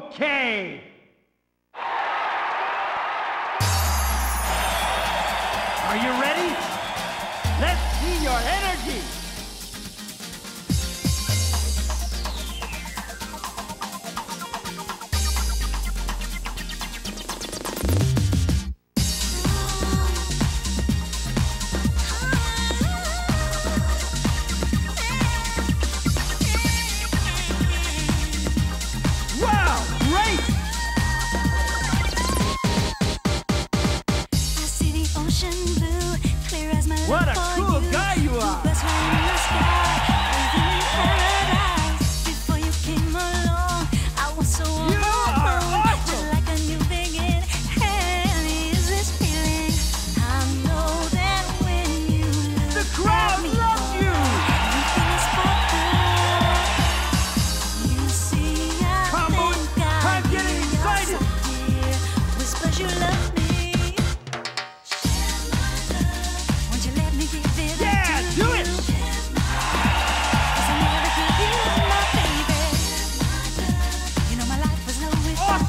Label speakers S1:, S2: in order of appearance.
S1: Okay. Are you ready? Let's see your energy. What a cool guy!